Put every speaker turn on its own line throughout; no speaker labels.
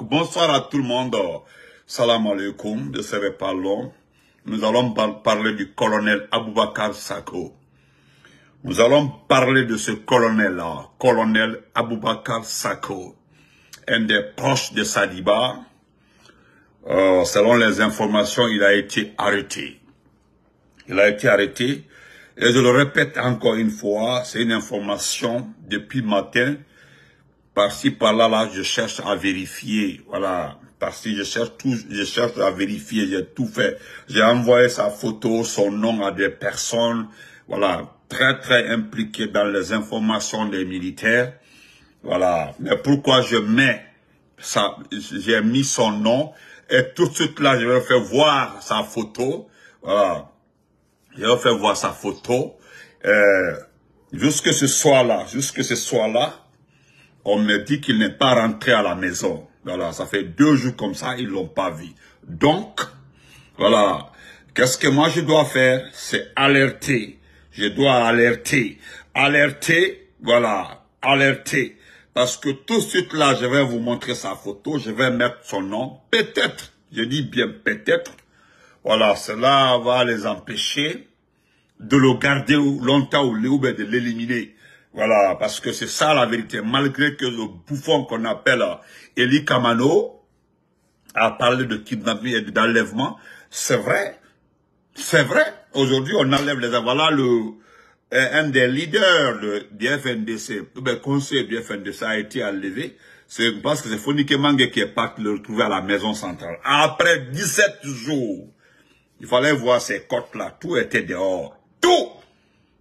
Bonsoir à tout le monde. Salam alaikum. Ne serai pas long. Nous allons parler du colonel Aboubakar Sako. Nous allons parler de ce colonel-là, colonel Aboubakar Sako, un des proches de Sadiba. Euh, selon les informations, il a été arrêté. Il a été arrêté. Et je le répète encore une fois, c'est une information depuis matin par-ci, par-là, là, je cherche à vérifier, voilà, parce je cherche tout, je cherche à vérifier, j'ai tout fait. J'ai envoyé sa photo, son nom à des personnes, voilà, très, très impliquées dans les informations des militaires, voilà. Mais pourquoi je mets ça, j'ai mis son nom, et tout de suite là, je vais faire voir sa photo, voilà. Je vais faire voir sa photo, euh, jusque ce soir-là, jusque ce soir-là, on me dit qu'il n'est pas rentré à la maison. Voilà, ça fait deux jours comme ça, ils l'ont pas vu. Donc, voilà, qu'est-ce que moi je dois faire? C'est alerter. Je dois alerter. Alerter, voilà, alerter. Parce que tout de suite là, je vais vous montrer sa photo, je vais mettre son nom. Peut-être, je dis bien peut-être, voilà, cela va les empêcher de le garder longtemps ou de l'éliminer. Voilà, parce que c'est ça la vérité. Malgré que le bouffon qu'on appelle Eli Kamano a parlé de kidnapping et d'enlèvement, c'est vrai. C'est vrai. Aujourd'hui, on enlève les... Voilà le, un des leaders du FNDC, le conseiller du FNDC a été enlevé. C'est parce que c'est Fonike Mange qui est parti le retrouver à la maison centrale. Après 17 jours, il fallait voir ces côtes-là. Tout était dehors. Tout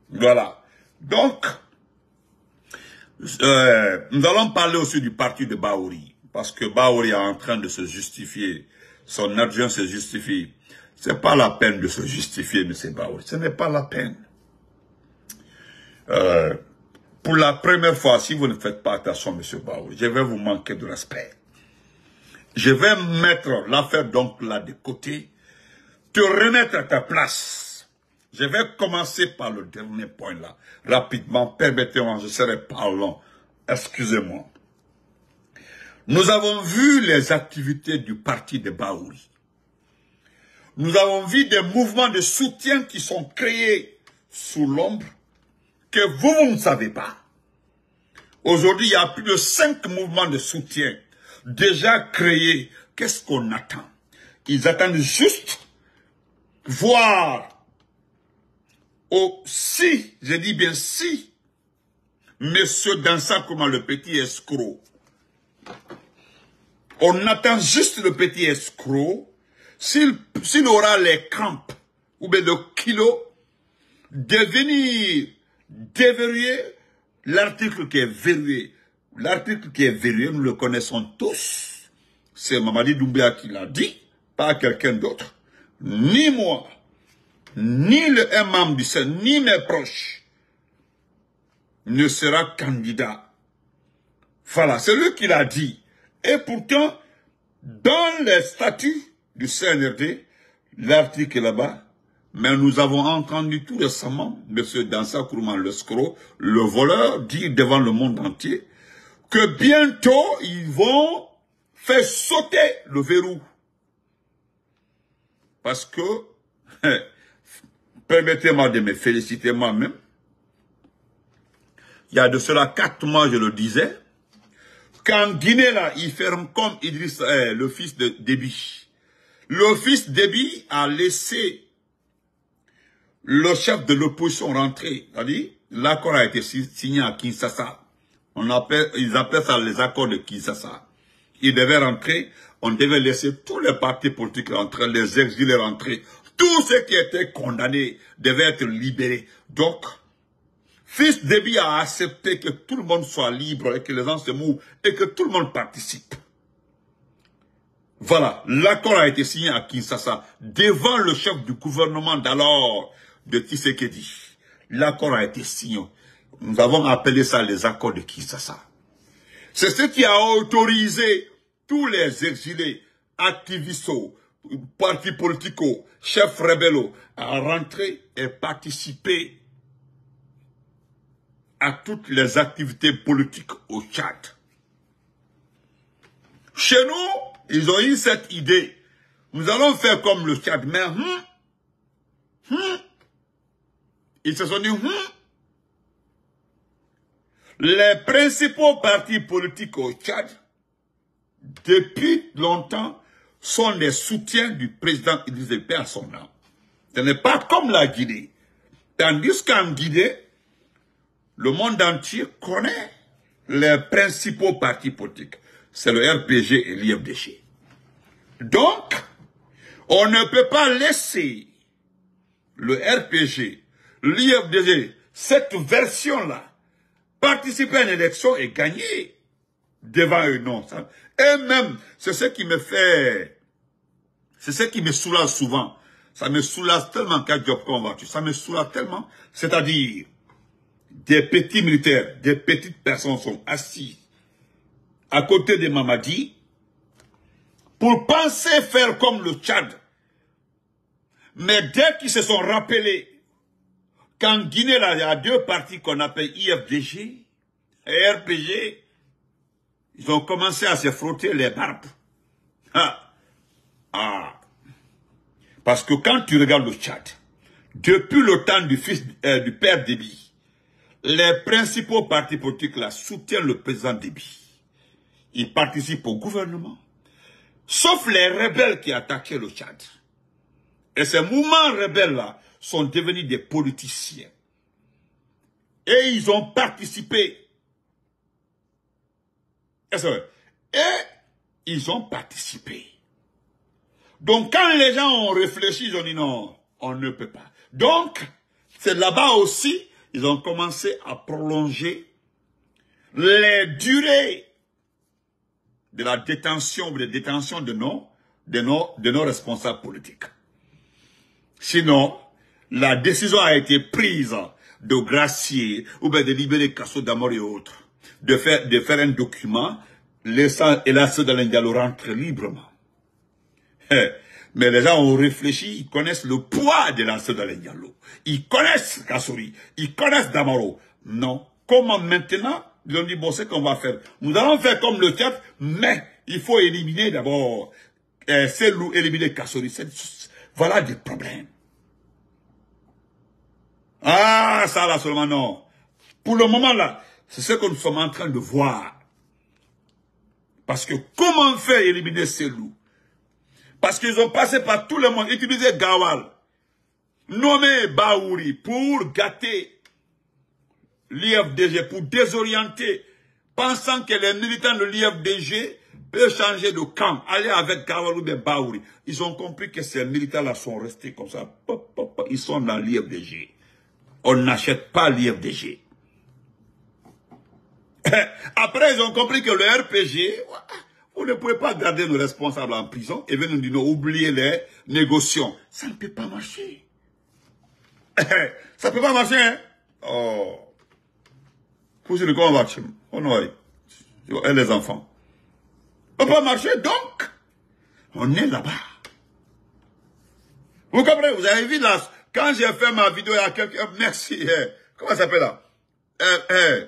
Voilà. Donc, euh, nous allons parler aussi du parti de Baouri. Parce que Baouri est en train de se justifier. Son adjoint se justifie. C'est pas la peine de se justifier, M. Baouri. Ce n'est pas la peine. Euh, pour la première fois, si vous ne faites pas attention, M. Baouri, je vais vous manquer de respect. Je vais mettre l'affaire donc là de côté, te remettre à ta place. Je vais commencer par le dernier point là. Rapidement, permettez-moi, je serai pas long. Excusez-moi. Nous avons vu les activités du parti de Baouri. Nous avons vu des mouvements de soutien qui sont créés sous l'ombre que vous, vous ne savez pas. Aujourd'hui, il y a plus de cinq mouvements de soutien déjà créés. Qu'est-ce qu'on attend? Ils attendent juste voir Oh, si, je dis bien si, monsieur Dansa comment le petit escroc, on attend juste le petit escroc, s'il aura les crampes ou bien le kilo, de venir déverrouiller l'article qui est verrouillé. L'article qui est verrouillé, nous le connaissons tous. C'est Mamadi Doumbia qui l'a dit, pas quelqu'un d'autre, ni moi ni le imam du ni mes proches, ne sera candidat. Voilà, c'est lui qui l'a dit. Et pourtant, dans les statuts du CNRD, l'article est là-bas, mais nous avons entendu tout récemment M. Dansa Kourouman le le voleur, dire devant le monde entier que bientôt ils vont faire sauter le verrou. Parce que Permettez-moi de me féliciter moi-même. Il y a de cela quatre mois, je le disais, qu'en Guinée, là, il ferme comme Idriss, eh, le fils de Déby. Le fils Déby a laissé le chef de l'opposition rentrer. L'accord a été signé à Kinshasa. On appelle, ils appellent ça les accords de Kinshasa. Il devait rentrer, on devait laisser tous les partis politiques rentrer, les exilés rentrer. Tous ceux qui étaient condamnés devaient être libérés. Donc, Fils Déby a accepté que tout le monde soit libre et que les gens se mouvent et que tout le monde participe. Voilà, l'accord a été signé à Kinshasa devant le chef du gouvernement d'alors de Tshisekedi. L'accord a été signé. Nous avons appelé ça les accords de Kinshasa. C'est ce qui a autorisé tous les exilés, activistes, partis politiques, chefs rebelles à rentrer et participer à toutes les activités politiques au Tchad. Chez nous, ils ont eu cette idée. Nous allons faire comme le Tchad. Mais, hum, hum, ils se sont dit, hum, les principaux partis politiques au Tchad, depuis longtemps, sont les soutiens du président Idriss Déby à son nom. Ce n'est pas comme la Guinée. Tandis qu'en Guinée, le monde entier connaît les principaux partis politiques. C'est le RPG et l'IFDG. Donc, on ne peut pas laisser le RPG, l'IFDG, cette version-là, participer à une élection et gagner devant eux. Non. C'est ce qui me fait, c'est ce qui me soulage souvent. Ça me soulage tellement qu'à job convaincu. Ça me soulage tellement. C'est-à-dire, des petits militaires, des petites personnes sont assis à côté de Mamadi pour penser faire comme le Tchad. Mais dès qu'ils se sont rappelés qu'en Guinée, là, il y a deux partis qu'on appelle IFDG et RPG, ils ont commencé à se frotter les barbes. Ah. ah. Parce que quand tu regardes le Tchad, depuis le temps du fils euh, du père Déby, les principaux partis politiques soutiennent le président Déby. Ils participent au gouvernement. Sauf les rebelles qui attaquaient le Tchad. Et ces mouvements rebelles-là sont devenus des politiciens. Et ils ont participé. Et ils ont participé. Donc quand les gens ont réfléchi, ils ont dit non, on ne peut pas. Donc, c'est là-bas aussi, ils ont commencé à prolonger les durées de la détention ou de détention de nos, de nos, de nos responsables politiques. Sinon, la décision a été prise de gracier ou bien de libérer Casso d'Amour et autres, de faire, de faire un document laissant Elas Diallo rentrer librement. Eh, mais les gens ont réfléchi, ils connaissent le poids de Elas Diallo. Ils connaissent Kassouri, ils connaissent Damaro. Non. Comment maintenant Ils ont dit, bon, c'est qu'on va faire. Nous allons faire comme le théâtre, mais il faut éliminer d'abord euh, loups, éliminer Kassouri. Voilà des problèmes. Ah, ça là seulement non. Pour le moment là, c'est ce que nous sommes en train de voir. Parce que comment faire éliminer ces loups? Parce qu'ils ont passé par tout le monde, utilisé Gawal, nommé Baouri pour gâter l'IFDG, pour désorienter, pensant que les militants de l'IFDG peuvent changer de camp, aller avec Gawal ou Baouri. Ils ont compris que ces militants-là sont restés comme ça. Ils sont dans l'IFDG on n'achète pas l'IFDG. Après, ils ont compris que le RPG, vous ne pouvez pas garder nos responsables en prison et venir nous dire, oubliez les négociations. Ça ne peut pas marcher. Ça ne peut pas marcher, hein? Oh. Vous savez comment marcher? Oh non, et les enfants. Ne peut pas marcher, donc, on est là-bas. Vous comprenez? Vous avez vu là, quand j'ai fait ma vidéo, a quelqu'un, merci, eh, comment ça s'appelle là? Eh, eh,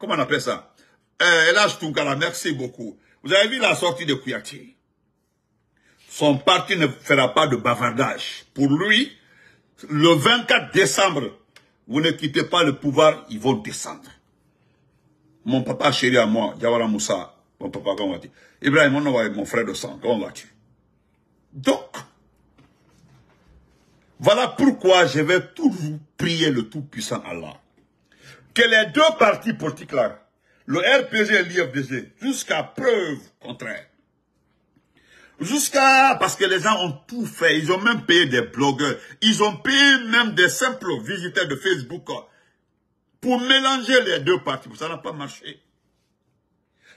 Comment on appelle ça? Elage Tunkara, merci beaucoup. Vous avez vu la sortie de Kouyaté? Son parti ne fera pas de bavardage. Pour lui, le 24 décembre, vous ne quittez pas le pouvoir, ils vont descendre. Mon papa chéri à moi, Diawara Moussa, mon papa, comment va-t-il Ibrahim, mon, mon frère de sang, comment vas-tu? Donc, voilà pourquoi je vais toujours prier le Tout-Puissant Allah. Que les deux partis politiques là, le RPG et l'IFDG, jusqu'à preuve contraire, jusqu'à, parce que les gens ont tout fait, ils ont même payé des blogueurs, ils ont payé même des simples visiteurs de Facebook pour mélanger les deux partis. Ça n'a pas marché.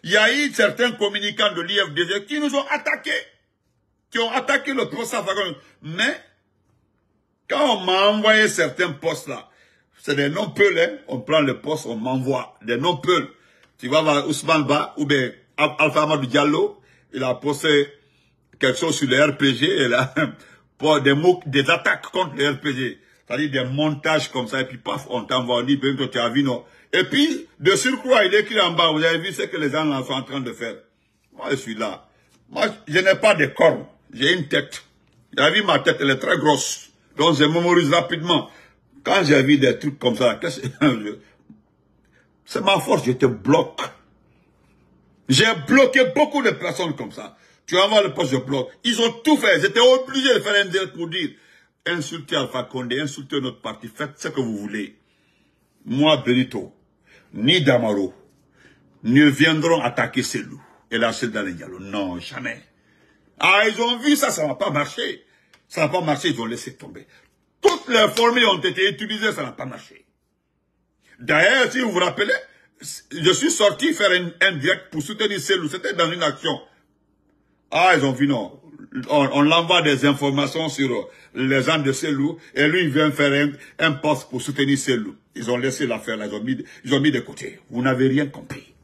Il y a eu certains communicants de l'IFDG qui nous ont attaqués, qui ont attaqué le procès. Mais quand on m'a envoyé certains postes là, c'est des non-peuls, hein. on prend le poste, on m'envoie des non-peuls. Tu vas voir Ousmane Ba ou bien Alpha Amadou Diallo, il a posté quelque chose sur le RPG, des mots, des attaques contre le RPG. C'est-à-dire des montages comme ça, et puis paf, on t'envoie, on dit, ben, tu as vu, non. Et puis, de surcroît, il écrit en bas, vous avez vu ce que les gens sont en train de faire. Moi, je suis là. Moi, je n'ai pas de corps. J'ai une tête. J'ai vu ma tête, elle est très grosse. Donc, je mémorise rapidement. Quand j'ai vu des trucs comme ça, c'est ma force, je te bloque. J'ai bloqué beaucoup de personnes comme ça. Tu envoies le poste, de bloc. Ils ont tout fait. Ils étaient obligés de faire un deal pour dire insultez Alpha Condé, insultez notre parti, faites ce que vous voulez. Moi, Benito, ni Damaro, ne viendront attaquer ces loups et lâcher dans les dialogues. Non, jamais. Ah, ils ont vu ça, ça n'a pas marché. Ça n'a pas marché, ils ont laissé tomber. Toutes les formules ont été utilisées, ça n'a pas marché. D'ailleurs, si vous vous rappelez, je suis sorti faire un, direct pour soutenir loups. C'était dans une action. Ah, ils ont vu, non. On, l'envoie des informations sur les gens de Selou, et lui, il vient faire un, poste pour soutenir Selou. Ils ont laissé l'affaire là, ils ont, mis, ils de côté. Vous n'avez rien compris.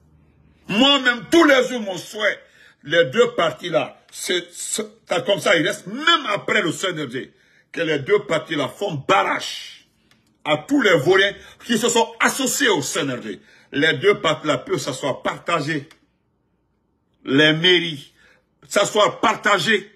Moi-même, tous les jours, mon souhait, les deux parties-là, c'est comme ça, il reste, même après le CNRD, que les deux parties-là font barrage à tous les volets qui se sont associés au CNRD. Les deux parties-là peuvent s'asseoir, partager les mairies, s'asseoir, partager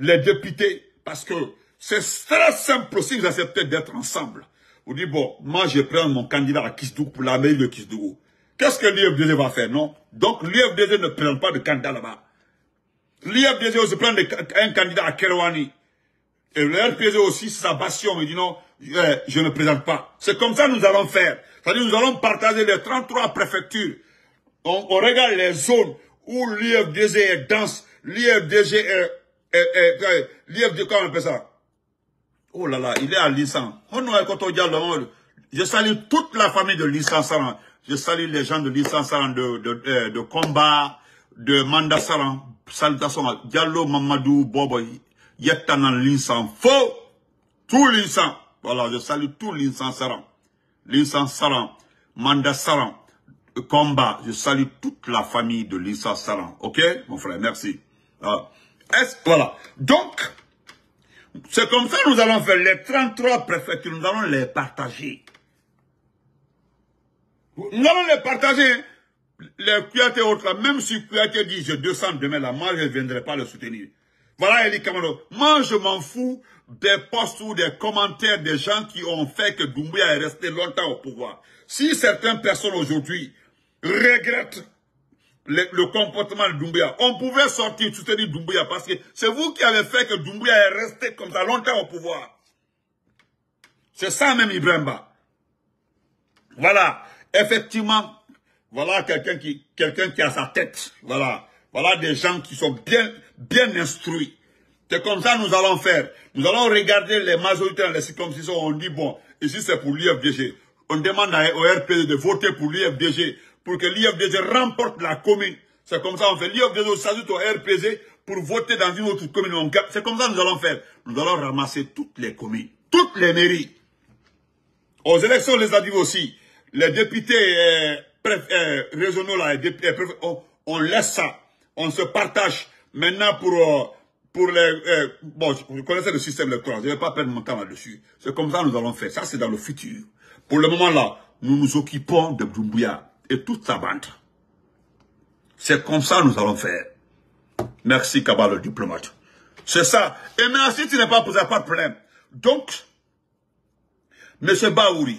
les députés, parce que c'est très simple si vous acceptez d'être ensemble. Vous dites, bon, moi je prends mon candidat à Kisdougou pour la mairie de Kisdougou. Qu'est-ce que l'IFDG va faire, non? Donc l'IFDG ne prend pas de candidat là-bas. L'IFDG aussi prend un candidat à Kerouani. Et le RPG aussi, sa passion, il dit non, je, ne présente pas. C'est comme ça que nous allons faire. C'est-à-dire nous allons partager les 33 préfectures. On, on regarde les zones où l'IFDG est dense, l'IFDG est eh, eh, l'IFD, comment on appelle ça? Oh là là, il est à Lissan. Je salue toute la famille de Lissan Saran. Je salue les gens de Lissan Saran, de, de, de, combat, de Manda Saran. Salutations à Diallo Mamadou Bobo, Yetanan Linsan. Faux Tout Linsan. Voilà, je salue tout Linsan Saran. Linsan Saran, Manda Saran, combat. Je salue toute la famille de Linsan Saran. Ok, mon frère, merci. Ah. Voilà. Donc, c'est comme ça que nous allons faire les 33 préfectures, nous allons les partager. Nous allons les partager. Les Kouyaté autres même si Kouyaté dit je descends demain là, moi je ne viendrai pas le soutenir. Voilà Eli Kamalo. Moi je m'en fous des posts ou des commentaires des gens qui ont fait que Doumbouya est resté longtemps au pouvoir. Si certaines personnes aujourd'hui regrettent le, comportement de Doumbouya. On pouvait sortir soutenir Doumbouya parce que c'est vous qui avez fait que Doumbouya est resté comme ça longtemps au pouvoir. C'est ça même Ibrahimba. Voilà. Effectivement, voilà quelqu'un qui, quelqu'un qui a sa tête. Voilà. Voilà des gens qui sont bien, bien instruits. C'est comme ça que nous allons faire. Nous allons regarder les majorités dans les circonscriptions. On dit, bon, ici c'est pour l'IFDG. On demande au RPD de voter pour l'IFDG pour que l'IFDG remporte la commune. C'est comme ça qu'on fait. L'IFDG s'ajoute au RPG pour voter dans une autre commune. C'est comme ça que nous allons faire. Nous allons ramasser toutes les communes, toutes les mairies. Aux élections législatives aussi, les députés euh, euh, régionaux, là, euh, on, laisse ça. On se partage. Maintenant, pour, pour les... bon, vous connaissez le système électoral. Je ne vais pas perdre mon temps là-dessus. C'est comme ça que nous allons faire. Ça, c'est dans le futur. Pour le moment là, nous nous occupons de Doumbouya et toute sa bande. C'est comme ça que nous allons faire. Merci Kaba le diplomate. C'est ça. Et merci, tu n'es pas posé, pas de problème. Donc, M. Baouri,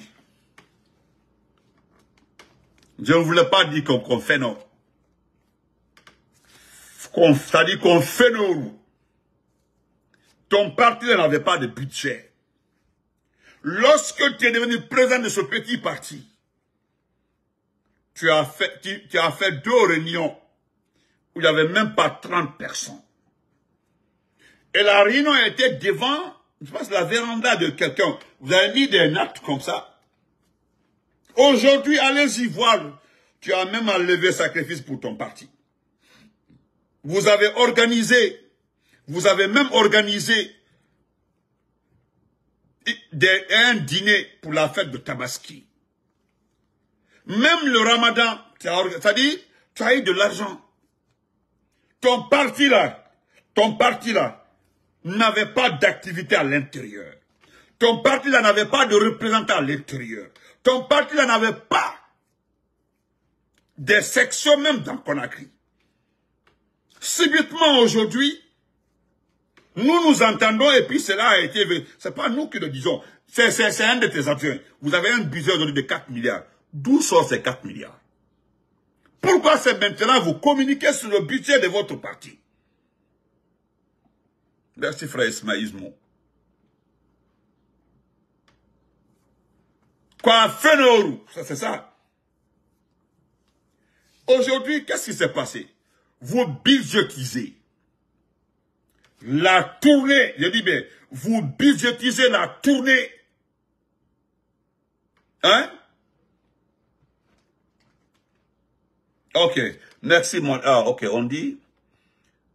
je ne voulais pas dire qu'on fait non. C'est-à-dire qu'on fait nos Ton parti n'avait pas de budget. Lorsque tu es devenu président de ce petit parti, tu as fait, tu, as fait deux réunions où il n'y avait même pas 30 personnes. Et la réunion était devant, je pense, la véranda de quelqu'un. Vous avez mis des notes comme ça. Aujourd'hui, allez-y voir. Tu as même enlevé sacrifice pour ton parti. Vous avez organisé, vous avez même organisé un dîner pour la fête de Tabaski. Même le ramadan, c'est-à-dire, tu as eu de l'argent. Ton parti là, ton parti là, n'avait pas d'activité à l'intérieur. Ton parti là n'avait pas de représentant à l'intérieur. Ton parti là n'avait pas des sections même dans Conakry. Subitement aujourd'hui, nous nous entendons et puis cela a été... C'est pas nous qui le disons. C'est un de tes adjoints. Vous avez un budget aujourd'hui de 4 milliards. D'où sont ces 4 milliards? Pourquoi c'est maintenant vous communiquez sur le budget de votre parti? Merci frère Ismaïsmo. Quoi, Fenoru Ça c'est ça. Aujourd'hui, qu'est-ce qui s'est passé? Vous budgétisez la tournée, je dis bien, vous budgétisez la tournée. Hein? Ok, merci mon... Ah, ok, on dit...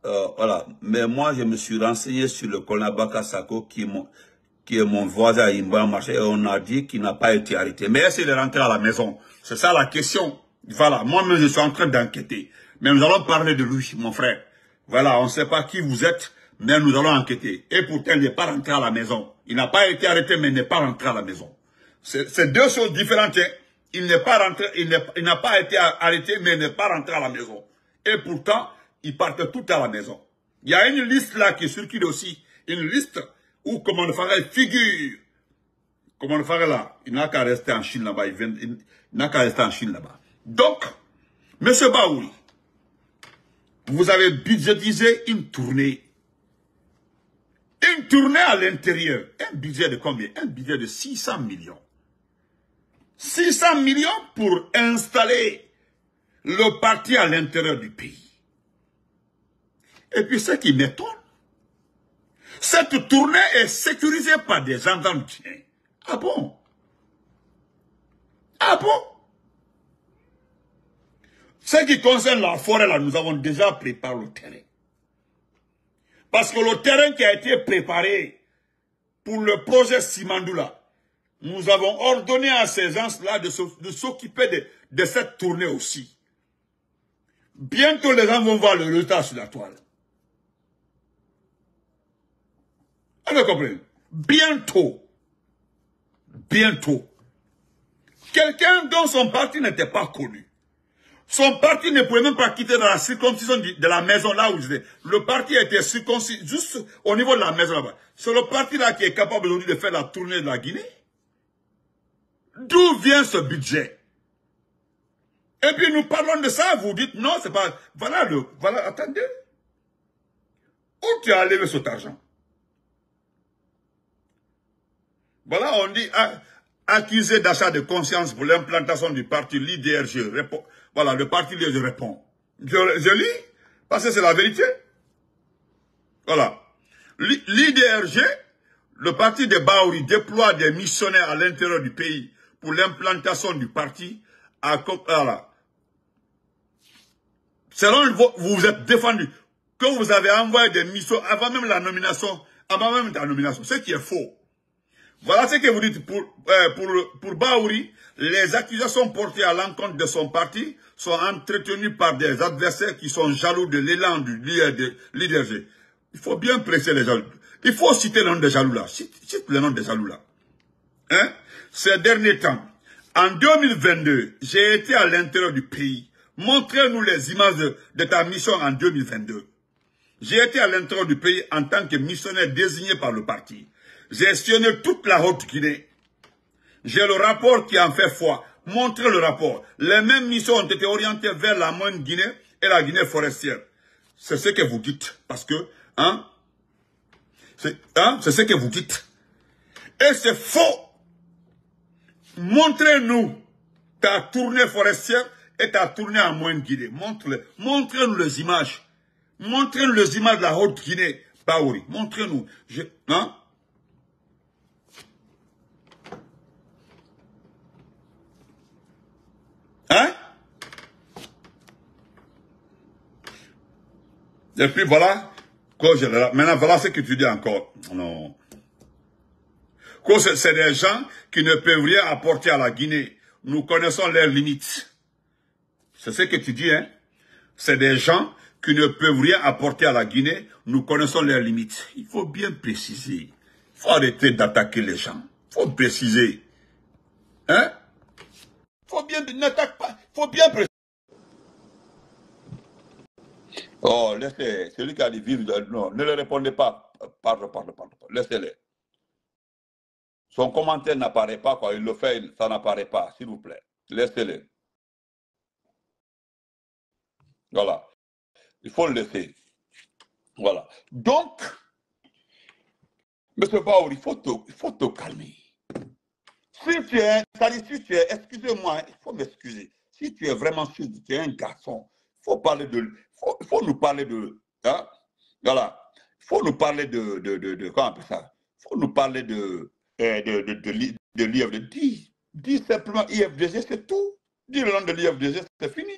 Euh, voilà, mais moi je me suis renseigné sur le colonel Bakasako qui, qui est mon voisin à Imba Marché et on a dit qu'il n'a pas été arrêté. Mais est-ce qu'il est rentré à la maison C'est ça la question. Voilà, moi-même je suis en train d'enquêter. Mais nous allons parler de lui, mon frère. Voilà, on ne sait pas qui vous êtes, mais nous allons enquêter. Et pourtant, il n'est pas rentré à la maison. Il n'a pas été arrêté, mais il n'est pas rentré à la maison. C'est deux choses différentes. Hein. Il n'est pas rentré, il n'a pas été arrêté, mais il n'est pas rentré à la maison. Et pourtant, il partait tout à la maison. Il y a une liste là qui circule aussi. Une liste où Command Farrell figure. Command Farrell là, il n'a qu'à rester en Chine là-bas. Il, n'a qu'à rester en Chine là-bas. Donc, Monsieur Baoui, vous avez budgétisé une tournée. Une tournée à l'intérieur, un budget de combien? Un budget de 600 millions. 600 millions pour installer le parti à l'intérieur du pays. Et puis ce qui m'étonne, cette tournée est sécurisée par des gendarmes Ah bon? Ah bon? Ce qui concerne la forêt, nous avons déjà préparé le terrain. Parce que le terrain qui a été préparé pour le projet Simandoula, nous avons ordonné à ces gens-là de s'occuper de, de, cette tournée aussi. Bientôt, les gens vont voir le résultat sur la toile. Vous comprenez Bientôt. Bientôt. Quelqu'un dont son parti n'était pas connu son parti ne pouvait même pas quitter dans la circoncision de la maison là où j'étais. Le parti été circoncis juste au niveau de la maison là-bas. C'est le parti là qui est capable aujourd'hui de faire la tournée de la Guinée. D'où vient ce budget? Et puis nous parlons de ça, vous dites non, c'est pas... Voilà le... Voilà, attendez. Où tu as levé cet argent? Voilà, on dit accusé d'achat de conscience pour l'implantation du parti l'IDRG. Voilà, le parti je réponds. Je, lis, parce que c'est la vérité. Voilà. L'IDRG, le parti de Baouri, déploie des missionnaires à l'intérieur du pays pour l'implantation du parti à voilà. Selon vous, vous êtes défendu, que vous avez envoyé des missions avant même la nomination, avant même la nomination, ce qui est faux. Voilà ce que vous dites pour, euh, pour, pour Baouri. Les accusations portées à l'encontre de son parti sont entretenues par des adversaires qui sont jaloux de l'élan du leader Il faut bien presser les jaloux. Il faut citer le nom des jaloux là. Cite, le nom des jaloux là. Hein? Ces derniers temps, en 2022, j'ai été à l'intérieur du pays. Montrez-nous les images de, de ta mission en 2022. J'ai été à l'intérieur du pays en tant que missionnaire désigné par le parti. Sillonné toute la Haute-Guinée. J'ai le rapport qui en fait foi. Montrez le rapport. Les mêmes missions ont été orientées vers la moindre Guinée et la Guinée forestière. C'est ce que vous dites. Parce que, hein, c'est hein, ce que vous dites. Et c'est faux. Montrez-nous ta tournée forestière et ta tournée en moindre Guinée. Montrez-nous les images. Montrez-nous les images de la Haute-Guinée. Baouri. Montrez-nous. Hein? Hein? Et puis voilà, maintenant voilà ce que tu dis encore. Non. C'est des gens qui ne peuvent rien apporter à la Guinée. Nous connaissons leurs limites. C'est ce que tu dis, hein. C'est des gens qui ne peuvent rien apporter à la Guinée. Nous connaissons leurs limites. Il faut bien préciser. Il faut arrêter d'attaquer les gens. Il faut préciser. Hein? Faut bien, n'attaque pas, faut bien Oh, laissez, celui qui a dit vivre, non, ne le répondez pas. Parle, parle, parle, laissez-le. Son commentaire n'apparaît pas, quoi. Il le fait, ça n'apparaît pas, s'il vous plaît. Laissez-le. Voilà. Il faut le laisser. Voilà. Donc, M. Baouri, il faut te, il faut te calmer. Si tu es, si tu es, excusez-moi, il faut m'excuser. Si tu es vraiment sûr que tu es un garçon, il faut parler de, faut, faut nous parler de, hein, voilà, il faut nous parler de, de, de, de comment on appelle ça? Il faut nous parler de, euh, de, de, de, de l'IFDG. Dis, dis simplement IFDG, c'est tout. Dis le nom de l'IFDG, c'est fini.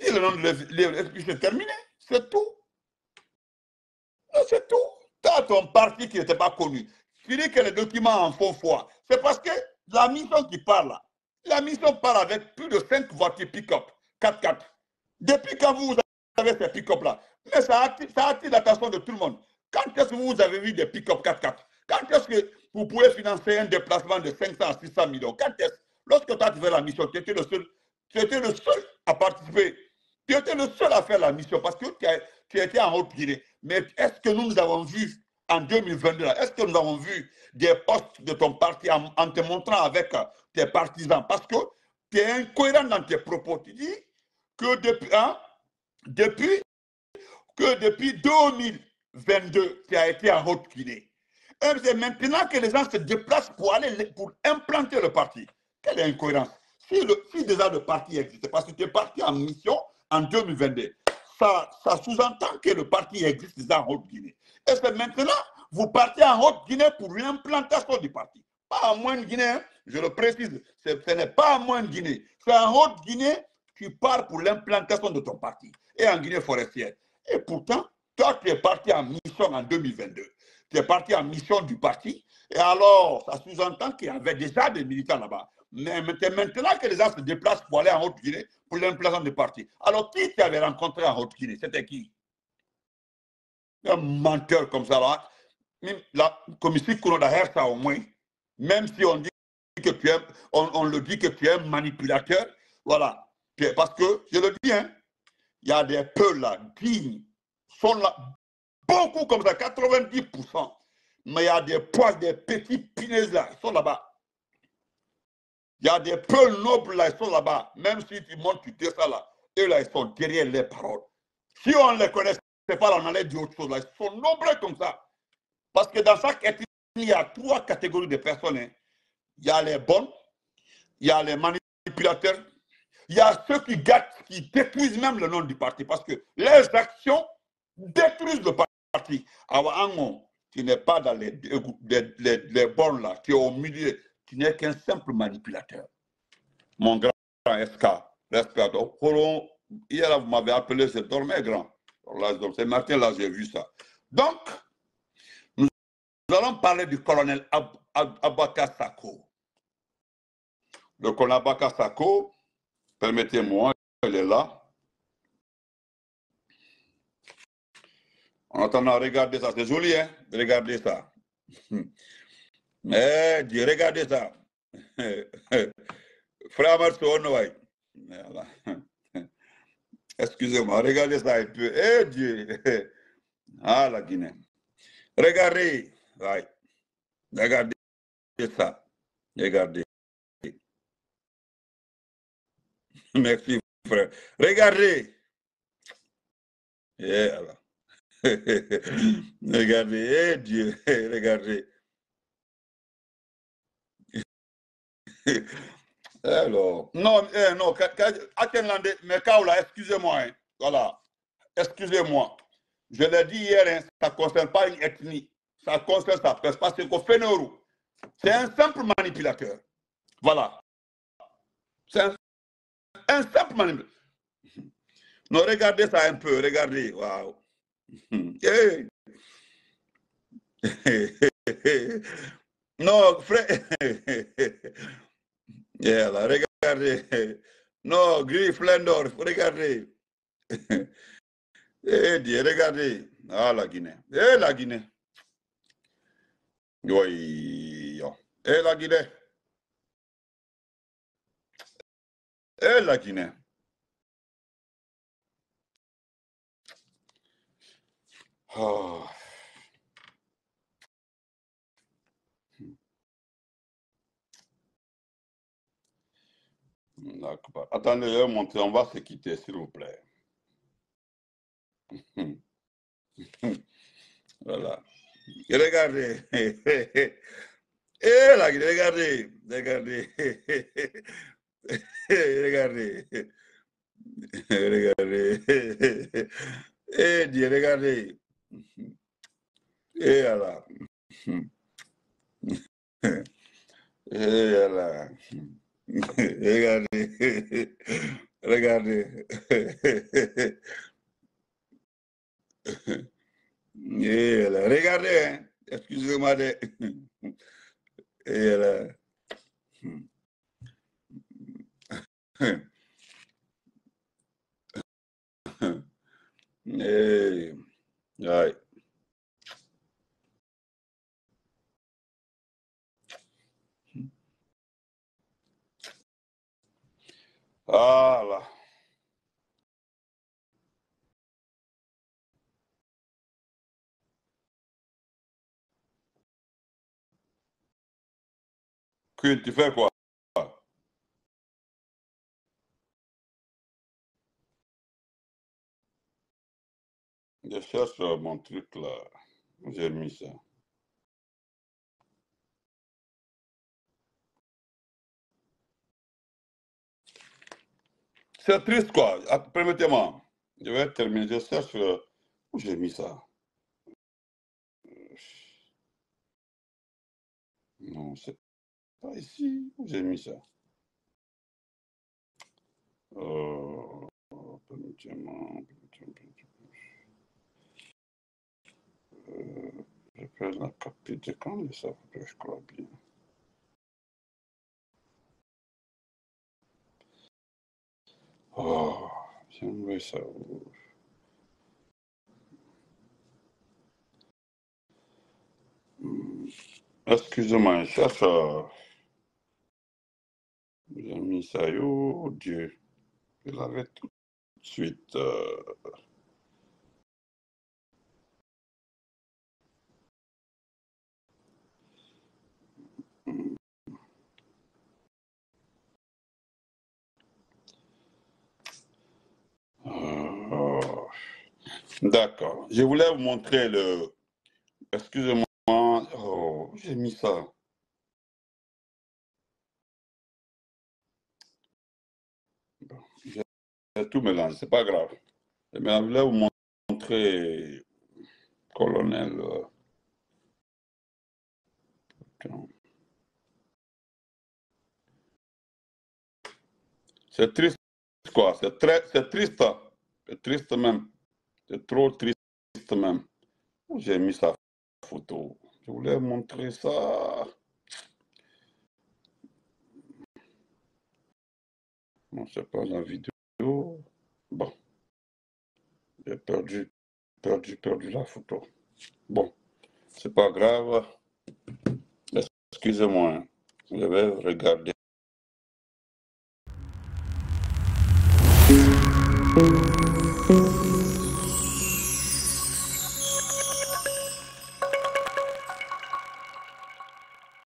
Dis le nom de terminé. C'est tout. C'est tout. Tu as ton parti qui n'était pas connu. Tu dis que les documents en font foi. C'est parce que la mission qui parle là, la mission part avec plus de 5 voitures pick-up, 4x4. Depuis quand vous avez ces pick-up là Mais ça attire, ça attire l'attention de tout le monde. Quand est-ce que vous avez vu des pick-up 4x4 Quand est-ce que vous pouvez financer un déplacement de 500 à 600 millions? Quand est-ce? Lorsque tu as fait la mission, tu étais le seul, tu étais le seul à participer. Tu étais le seul à faire la mission parce que tu, as, tu étais en Haute-Guinée. Mais est-ce que nous, nous avons vu en 2022, est-ce que nous avons vu des postes de ton parti en, te montrant avec euh, tes partisans? Parce que tu es incohérent dans tes propos. Tu dis que depuis, hein, depuis, que depuis 2022, tu as été en Haute-Guinée. Et c'est maintenant que les gens se déplacent pour aller pour implanter le parti. Quelle incohérence si, le, si déjà le parti existe, parce que tu es parti en mission en 2022, ça, ça sous-entend que le parti existe déjà en Haute-Guinée. Et c'est maintenant, vous partez en Haute-Guinée pour l'implantation du parti. Pas en Moine-Guinée, hein. je le précise, ce n'est pas en Moine-Guinée. C'est en Haute-Guinée que tu pars pour l'implantation de ton parti. Et en Guinée forestière. Et pourtant, toi, tu es parti en mission en 2022. Tu es parti en mission du parti. Et alors, ça sous-entend qu'il y avait déjà des militants là-bas. Mais maintenant que les gens se déplacent pour aller en Haute-Guinée pour l'implantation du parti. Alors, qui tu avais rencontré en Haute-Guinée C'était qui? Un menteur comme ça là, là comme ici ça au moins, même si on dit que tu es, on, le dit que tu es un manipulateur, voilà. Parce que, je le dis, hein, il y a des peuples là, dignes, sont là, beaucoup comme ça, 90%. Mais il y a des poils, des petits pinaises là, ils sont là-bas. Il y a des peuples nobles là, ils sont là-bas. Même si tu montes, tu ça là, eux là, ils sont derrière les paroles. Si on les connaît c'est pas on allait dire autre chose. Là. Ils sont nombreux comme ça. Parce que dans chaque ethnie, il y a trois catégories de personnes. Hein. Il y a les bonnes, il y a les manipulateurs, il y a ceux qui gâtent, qui détruisent même le nom du parti. Parce que les actions détruisent le parti. Alors, tu n'es pas dans les, les, les, bornes là, tu es au milieu, tu n'es qu'un simple manipulateur. Mon grand SK, respect. Hier, vous m'avez appelé, c'est dormait grand. C'est matin, là, j'ai vu ça. Donc, nous allons parler du colonel Ab. Le colonel Abaka Sako, permettez-moi, il est là. En attendant, regardez ça, c'est joli, hein? Regardez ça. Eh, dis, regardez ça. Frère Marceau. Excusez-moi, regardez ça un peu. Eh Dieu! Ah, la Guinée. Regardez. Regardez ça. Regardez. Merci, frère. Regardez. Eh, regardez, eh Dieu, regardez. Alors, non, eh, non, mais Kaola, excusez-moi, hein. voilà, excusez-moi. Je l'ai dit hier, hein, ça ne concerne pas une ethnie, ça concerne presse, parce Fénoru, c'est un simple manipulateur. Voilà. C'est un, simple manipulateur. Non, regardez ça un peu, regardez, waouh. non, frère. Yeah, regardez. Non, gris Flendor, regardez. eh Dieu, regardez. Ah, la Guinée. Eh, la Guinée. Oui. Et la Guinée Et la Guinée oh. Attendez, on va se quitter, s'il vous plaît. voilà. regardez. Eh, là, regardez, regardez. regardez. regardez. Eh, Dieu, regardez. Et voilà. Et voilà. Regardez. Regardez. Et là, regardez, hein. excusez-moi de... Et là... Et... Ouais. Ah là. Que tu fais quoi Je cherche mon truc là. J'ai mis ça. C'est triste quoi. Permettez-moi. Je vais terminer. Je cherche euh, où j'ai mis ça. Non, c'est pas ici. Où j'ai mis ça euh, Permettez-moi. Euh, je fais la copie d'écran de ça, je crois bien. Oh, j'aimerais ça. Hmm. Excusez-moi, ça, ça. J'ai mis ça, oh Dieu. Je l'avais tout de suite. Euh... Oh. D'accord. Je voulais vous montrer le... Excusez-moi. Oh, j'ai mis ça. j'ai tout mélangé, c'est pas grave. Mais je voulais vous montrer, colonel. Euh, c'est triste, quoi. C'est triste. C'est triste même. C'est trop triste même. J'ai mis sa photo. Je voulais montrer ça. Non, c'est pas la vidéo. Bon. J'ai perdu, perdu, perdu la photo. Bon. C'est pas grave. Excusez-moi. Je vais regarder